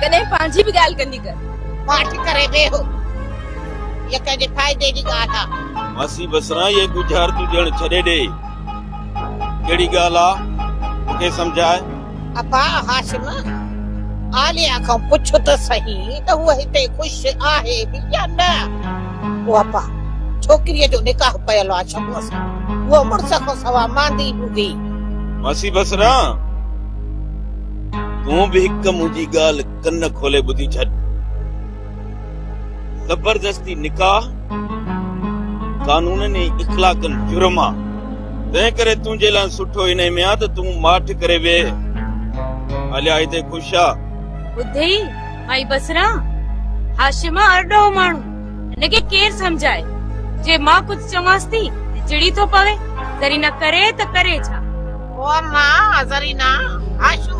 कॾहिं पंहिंजी बि ॻाल्हि कंदी कर। पाठ करे वेहो इहा कंहिंजे फ़ाइदे जी ॻाल्हि आहे मासी बसरा ये गुजार तूं ॼण छॾे ॾे कहिड़ी ॻाल्हि आहे मूंखे सम्झाए। अब्बा हाशिम आलिया खां पुछ त सही त उहा हिते ख़ुशि आहे बि या न? ओ अब्बा छोकिरीअ जो निकाह पयल आहे छमूअ सां उहा मुड़ुस खां सवा मांदी हूंदी मासी बसरा तूं बि हिकु मुंहिंजी ॻाल्हि कन खोले ॿुधी छॾ ज़बरदस्ती निकाह कानूननि इख़लाक़नि जुर्म। आहे तंहिं करे तुंहिंजे लाइ सुठो इन में आहे त तूं माठ करे वेह अलिया हिते ख़ुशि आहे ॿुधई माई बसरा हाशिमा अरडो माण्हू हिनखे केरु सम्झाए? जे माँ कुझु चवांसि थी त चिड़ी थो पवे। जरी न करे त करे छा। ओ माँ ज़रीना हाशिम सम्झू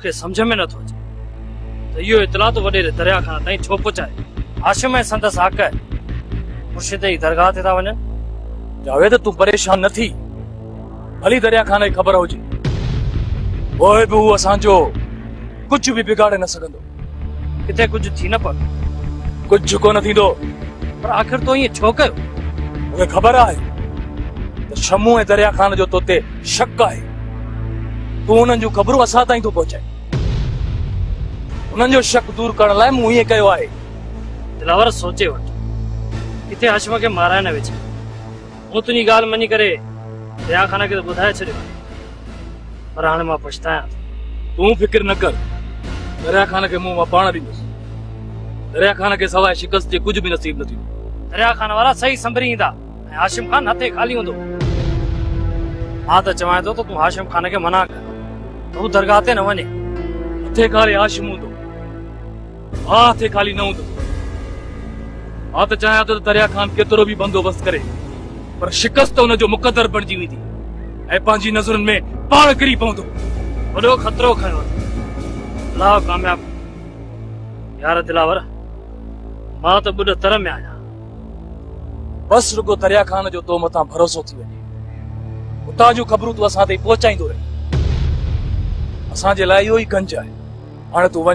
मूंखे सम्झ में नथो अचे। त इहो इतला तो वॾे दरिया खां ताईं छो पहुचाए हाशिम ऐं संदसि हक़ मुर्शिद जी दरगाह ते था वञनि। जावेद तूं परेशान न थी। भली दरिया खाने जी ख़बर हुजे। पोइ बि उहो असांजो कुझु बि बिगाड़े न सघंदो। किथे कुझु थी न पए कुझु कोन थींदो। पर आख़िर तो ईअं छो कयो? मूंखे ख़बर आहे त शमू ऐं दरिया खान जो तो ते शक आहे। तूं उन्हनि जूं ख़बरूं असां ताईं थो पहुचाए। उन्हनि जो शक दूर करण लाइ मूं ईअं कयो आहे। दिलावर सोचे वठ। किथे हाशिम खे माराए न विझे मूं तुंहिंजी ॻाल्हि मञी करे दरिया खाना खे त ॿुधाए छॾियो। पर हाणे माँ पछतायां। तूं फ़िक्र न कर। दरिया खान खे मूं माँ पाण ॾींदुसि। दरिया खान खे सवाइ शिकस्त जे कुझु बि नसीब न थींदो। दरिया खान वारा सही संभरी ईंदा ऐं हाशिम खान हथे खाली हूंदो। माँ त चवां थो त तूं हाशिम खान खे मना कर। त दरगाह ते न वञे। हथे खाली हाशिम हूंदो। हथे खाली न हूंदो। माँ त चाहियाँ थो त दरिया खान केतिरो बि बंदोबस्त करे, पर शिकस्त हुनजो मुक़दर बणिजी वेंदी ऐं पंहिंजी नज़रुनि में पाण किरी पवंदो वॾो ख़तरो खयो। अलाह कामयाब। यार दिलावर, माँ त ॿुॾ तर में आहियाँ बस रुगो दरिया खान जो तो मथां भरोसो थी वञे। उतां जूं ख़बरूं तूं असां ताईं पहुचाईंदो रहे। असांजे लाइ इहो ई गंज आहे। हाणे तूं वञ।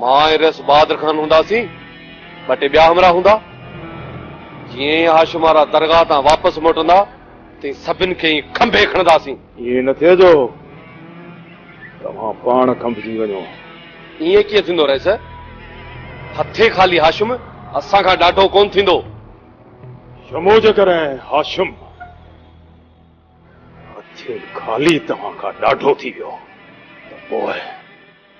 माँ रस बहादुर खान हूंदासीं ॿ टे ॿिया हमरा हूंदा। जीअं हाशिमारा दरगाह तां वापसि मोटंदा तीअं सभिनि खे ई खंभे खणंदासीं इहे न थिए जो तव्हां पाण कंबजी वञो। ईअं कीअं थींदो रहिस हथे ख़ाली हाशिम असां खां ॾाढो कोन थींदो। शमो जे करे हाशिम। हथे ख़ाली तव्हां खां ॾाढो थी वियो। त पोइ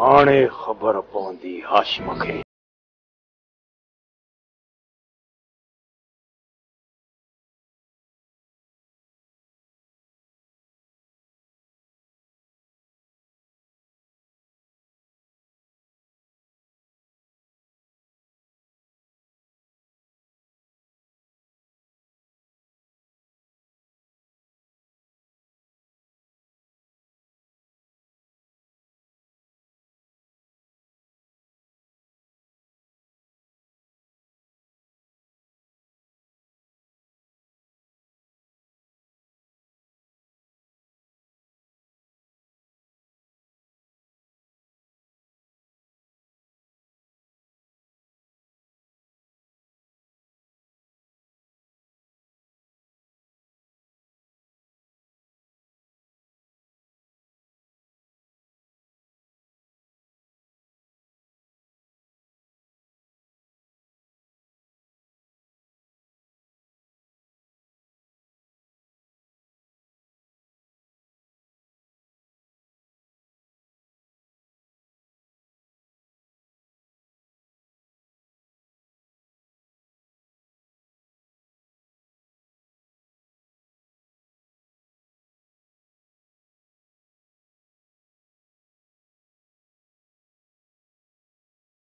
हाणे ख़बर पवंदी हाशिम खे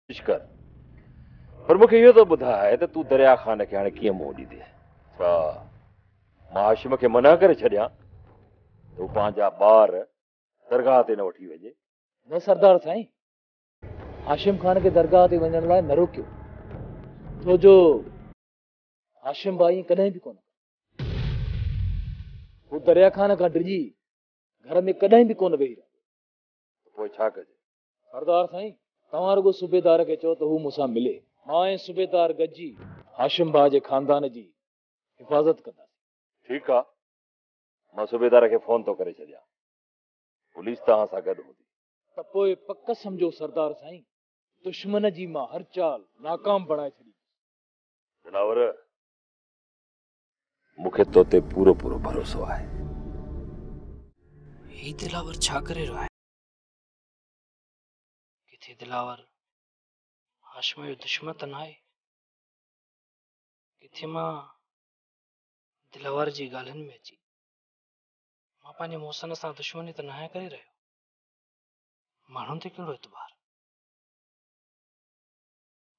कर। पर मूंखे इहो त ॿुधाए त तूं दरिया ख़ान खे हाणे कीअं मोह ॾींदे? छा माँ हाशिम खे मना करे छॾियाँ तूं पंहिंजा ॿार दरगाह ते न वठी वञे। न सरदार साईं। हाशिम ख़ान खे दरगाह ते वञण लाइ न रोकियो। छो जो हाशिम भाई कॾहिं बि कोन। हू दरिया ख़ान खां डिॼी घर में कॾहिं बि कोन वेही रहियो। पोइ छा कजे? सरदार साईं तव्हां सूबेदार खे चओ त हू मूंसां मिले। माँ ऐं सूबेदार गॾिजी हाशिम भाउ जे खानदान जी हिफ़ाज़त कंदासीं। ठीकु आहे माँ सूबेदार खे फ़ोन थो करे छॾियाँ। पुलिस तव्हां सां गॾु हूंदी। त पोइ पक सम्झो सरदार साईं दुश्मन जी माँ हर चाल नाकाम बणाए छॾी। जनावर मूंखे तो ते पूरो पूरो भरोसो आहे। ही दिलावर छा करे रहियो आहे? किथे दिलावर. हाशिम दुश्मन त न आहे किथे माँ दिलावर जी ॻाल्हियुनि में अची माँ पंहिंजे मौसन सां दुश्मनी त न आहे करे रहियो. माण्हुनि ते कहिड़ो एतबार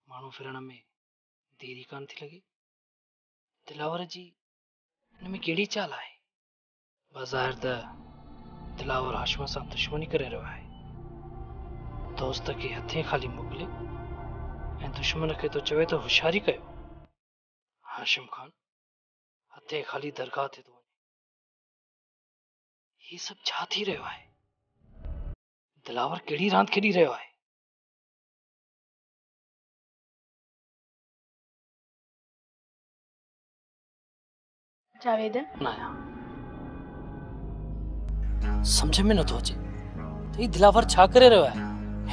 माण्हू फिरण में देरी कान थी लॻे दिलावर जी हिन में कहिड़ी चाल आहे. बज़ाहिर त दिलावर हाशिम सां दुश्मनी करे रहियो आहे. दोस्त खे हथे ख़ाली मोकिले ऐं दुश्मन खे तो चवे त होशियारी कयो। हाशिम ख़ान हथे ख़ाली दरगाह ते थो वञे। ही सभु छा थी रहियो आहे? दिलावर कहिड़ी रांदि खेॾी रहियो आहे? जावेद सम्झ में नथो अचे। त ही दिलावर छा करे रहियो आहे?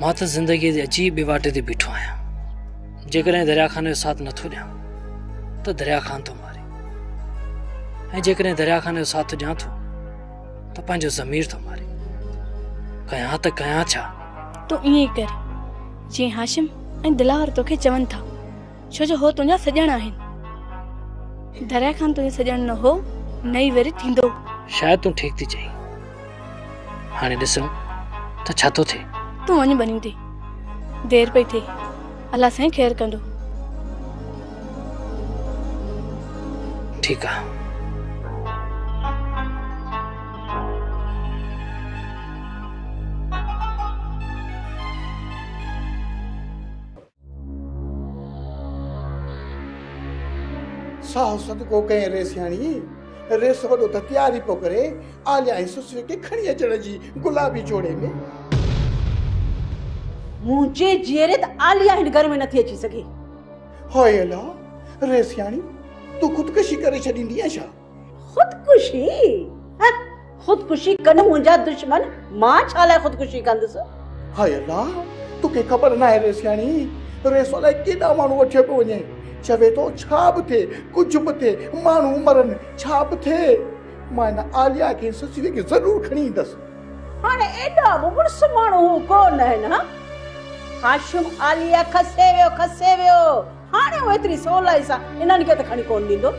माँ त ज़िंदगीअ जे अजीब ॿे वाटे ते बीठो आहियाँ। जेकॾहिं दरिया ख़ान जो साथ नथो ॾियाँ त दरिया खान थो मारे। ऐं जेकॾहिं दरिया खान जो साथ ॾियाँ थो त पंहिंजो ज़मीर थो मारे। कयां त कयां छा? तूं ईअं ई कर। जीअं हाशिम ऐं दिलावर तोखे चवनि था छो जो हो तुंहिंजा सॼण आहिनि। दरिया खान तुंहिंजो सॼण न हो नई वरी थींदो। शायदि तूं ठीकु थी चई। हाणे ॾिसूं त छा थो थिए? तूं वञ बनी थी देरि पई थिए। अलाह साईं ख़ैरु कंदो। ठीकु आहे साहु सदको कयईं रेसियाणी रेस वॾो त तयारी पियो करे आलिया ऐं सुसुए खे खणी अचण जी गुलाबी जोड़े में। मुंहिंजे जीअरे त आलिया हिन घर में नथी अची सघे हाय अला रेसियाणी तूं ख़ुदकशी करे छॾींदी आहे छा ख़ुदकुशी? हं, ख़ुदकुशी कनि मुंहिंजा दुश्मन माँ छा लाइ ख़ुदकुशी कंदुसि हाय अला तोखे ख़बर न आहे रेसियाणी रेस अलाए केॾा माण्हू वठियो पियो वञे चवे थो छा बि थिए कुझु बि थिए माण्हू मरनि छा बि थिए माँ हिन आलिया खे ससुए खे ज़रूरु खणी ईंदसि हाणे एॾा बि मुड़ुस माण्हू कोन आहिनि हा हाशिम आलिया खसे वियो खसे वियो हाणे उहो एतिरी सवलाई सां इन्हनि खे त खणी कोन ॾींदो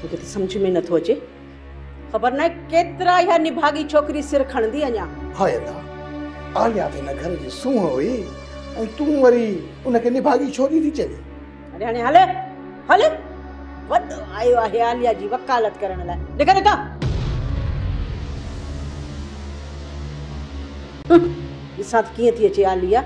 मूंखे त सम्झ में नथो अचे ख़बर न आहे केतिरा इहा निभागी छोकिरी सिर खणंदी अञा हाय अला आलिया त हिन घर जी सूंह हुई ऐं तूं वरी उनखे निभागी छोरी थी चवे अरे हाणे हले हले वॾो आयो आहे आलिया जी वकालत करण लाइ निकर निकर हं, त कीअं थी अचे आलिया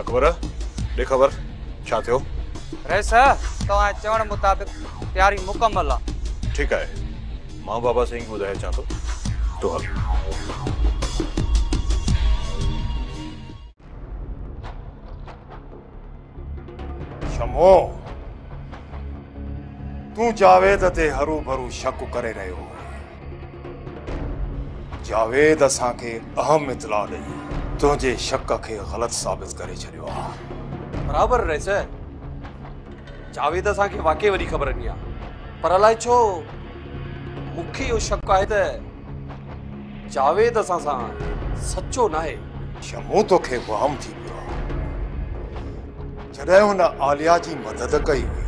अकबर ॾे ख़बर छा थियो रहिस तव्हां चवण मुताबिक़ तयारी मुकमल आहे ठीकु आहे माँ बाबा सिंह ॿुधाए अचां थो तो हल शमो तूं जावेद ते हरू भरू शक करे रहियो। जावेद असांखे अहम इतला ॾेई तुंहिंजे शक खे ग़लति साबित करे छॾियो आहे। बराबरि रहिस जावेद असांखे वाकई वॾी ख़बर ॾिनी आहे। पर अलाए छो? मूंखे इहो शक आहे त जावेद असां सां सचो नाहे। शमो तोखे वहम थी पियो आहे। जॾहिं हुन आलिया जी मदद कई हुई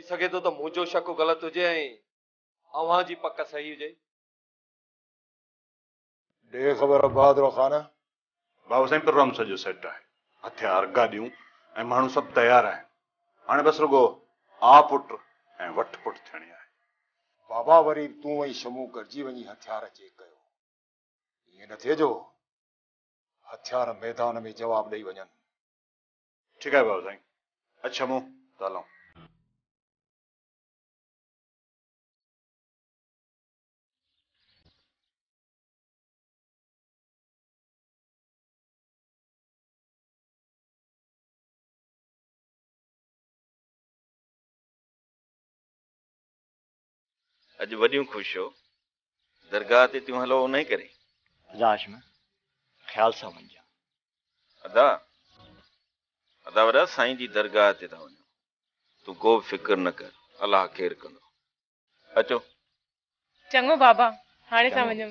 थी सघे थो त मुंहिंजो शक ग़लति हुजे ऐं अव्हां जी पक सही हुजे. ॾे ख़बर बहादुर ख़ान. बाबा साईं प्रोग्राम सॼो सेट आहे. हथियार गाॾियूं ऐं माण्हू सभु तयार आहिनि हाणे बसि रुगो आ पुट ऐं वठ पुट थियणी आहे. बाबा वरी तूं ऐं शमू गॾिजी वञी हथियार चेक कयो. ईअं न थिए जो? हथियार मैदान में जवाब ॾेई वञनि। ठीकु आहे बाबा साईं अच्छा मूं त हलूं अॼु वॾियूं खुश हो। दरगाह ते तूं हलो उन करे। राज में ख़्याल सां वञिजांइ अदा अदा वॾा साईं जी दरगाह ते था वञो। तूं को बि फ़िक्र न कर अलाह केरु कंदो। अचो। चङो बाबा हाणे सां वञूं।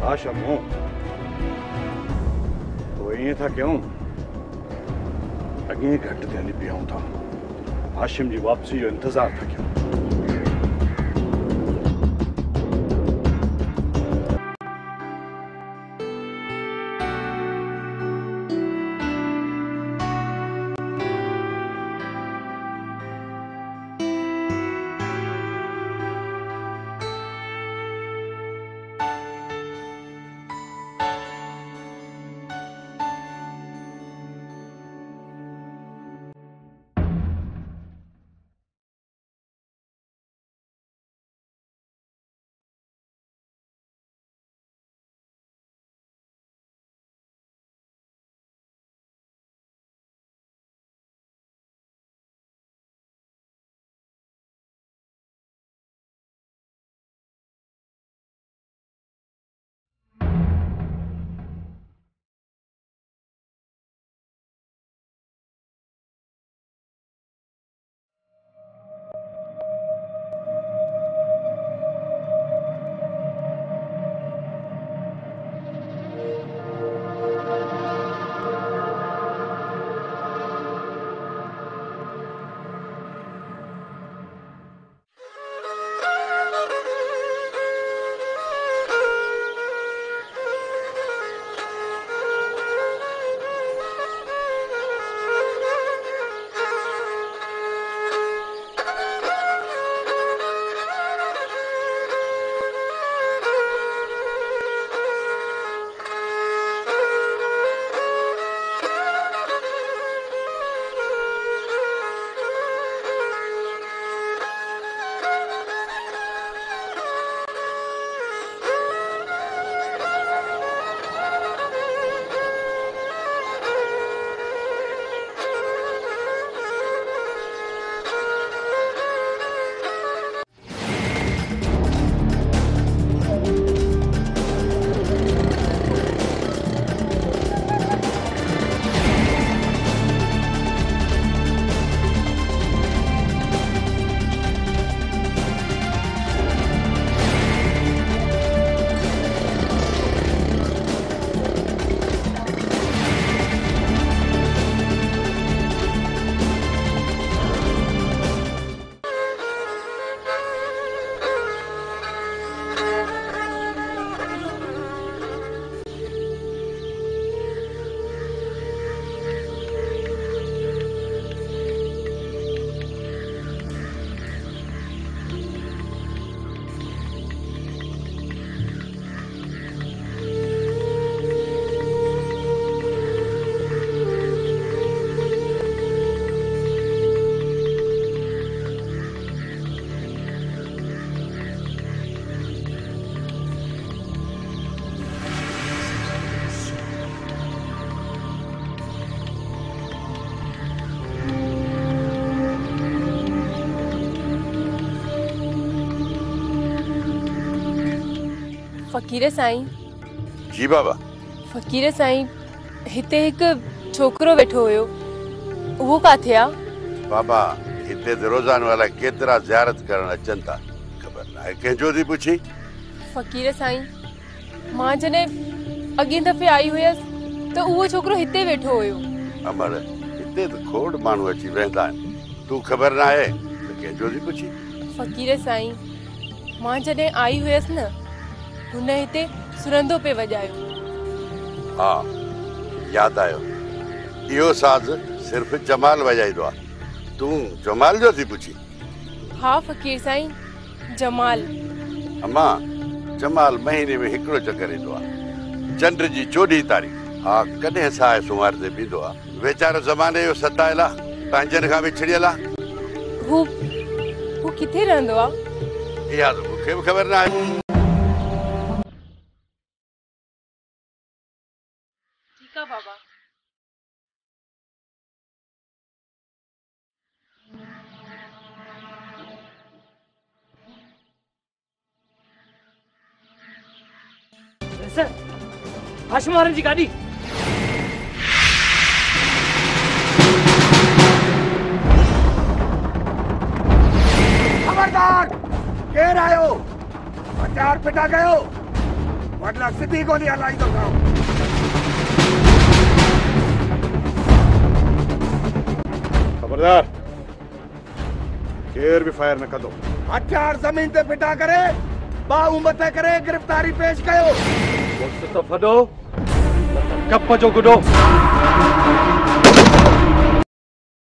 हा। शमो तो ये था क्यों? अगे घट ध्यान बीहूं था। हाशिम जी वापसी जो इंतज़ार था कयूं? फ़कीर साईं। जी बाबा। फ़कीर साईं हिते हिकु छोकिरो वेठो हुयो। उहो काथे आहे बाबा हिते त रोज़ान वारा केतिरा ज़ियारत करण अचनि था। ख़बर न आहे कंहिंजो थी पुछी। फ़कीर साईं माँ जॾहिं अॻिए दफ़े आई हुयसि त उहो छोकिरो हिते वेठो हुयो। अमर हिते त खोड़ माण्हू अची वेंदा आहिनि। तूं ख़बर न आहे त कंहिंजो थी पुछी। फ़क़ीर साईं माँ जॾहिं आई हुयसि न हुन हिते सुरंदो पे वॼायो हा यादि आयो इहो साज़ सिर्फ़ु जमाल वॼाईंदो आहे तूं जमाल जो थी पुछी हा फ़क़ीर साईं जमाल अम्मा जमाल महीने में हिकिड़ो चकर ईंदो आहे चंड जी चोॾहीं तारीख़ हा कॾहिं साए सूमार ते बींदो आहे वीचारो ज़माने जो सतायल आहे पंहिंजनि खां विछड़ियल आहे हू हू किथे रहंदो आहे इहा त मूंखे बि ख़बर न आहे सर हाशिम वारनि जी गाॾी खबरदार केर आयो? हथियार पिटा कयो वरना सिधी गोली हलाई तो खाओ खबरदार केर भी फायर न कंदो हथियार ज़मीन ते पिटा करे बाहू मथे करे गिरफ्तारी पेश कयो। त फॾो कप जो गुॾो